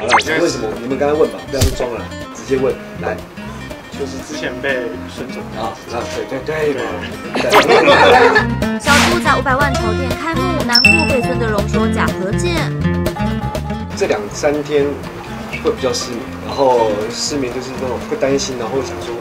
好了，为什么你们刚刚问吧，不要装了，直接问来。就是之前被孙总啊，对对对对。小猪在五百万潮店开幕，难过被孙德荣说假和见。这两三天会比较失眠，然后失眠就是那种会担心，然后想说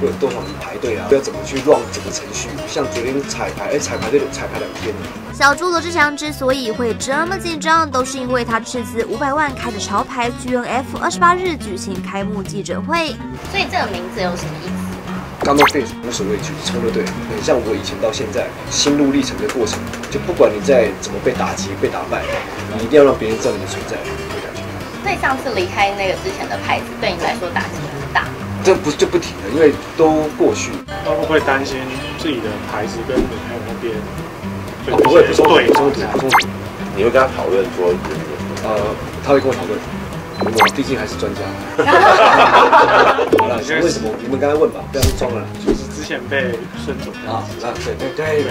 会有多少人排队啊，要怎么去 run 整个程序。像昨天彩排，哎，彩排队彩排两天。小猪罗志祥之所以会这么紧张，都是因为他斥资五百万开的潮牌 GNF 二十八日举行开幕记者会。所以这个名字有什么意思？刚到 face 无所畏惧，冲了对。很像我以前到现在心路历程的过程，就不管你在怎么被打击、被打败，你一定要让别人知道你的存在。所以上次离开那个之前的牌子，对你来说打击很大。这不就不提了，因为都过去。会不会担心自己的牌子跟女朋友那边？不会，不冲突，不冲突，不冲突。你会跟他讨论说，呃，他会跟我讨论。我毕竟还是专家。好了，为什么？你们刚才问吧，不要装了。就是之前被孙总啊，啊，对对对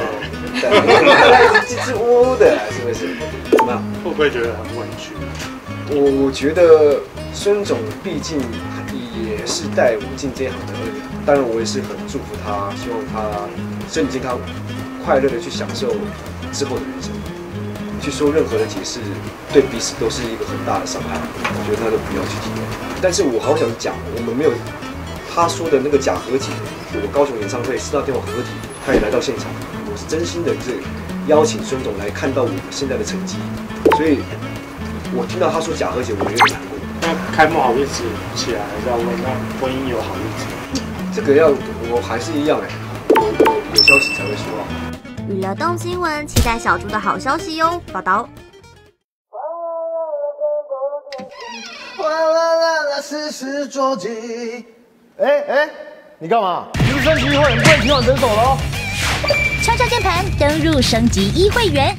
对，支支吾吾的，是不是？怎么样？会不会觉得很委屈？我我觉得孙总毕竟也是带我进这一行的二年，当然我也是很祝福他，希望他身体健康。快乐的去享受之后的人生，去说任何的解释，对彼此都是一个很大的伤害。我觉得那都不要去提。但是我好想讲，我们没有他说的那个假和解。我高雄演唱会四大天王合体，他也来到现场，我是真心的，是邀请孙总来看到我们现在的成绩。所以，我听到他说假和解，我有点难。那开幕好日子起来，还是要问那婚姻有好日子？这个要我还是一样哎，有有有消息才会说啊。娱乐动新闻，期待小猪的好消息哟！报道。啦啦啦啦，丝丝捉急。哎哎，你干嘛？升级会员，不能提款整手喽？敲敲键盘，登入升级一会员。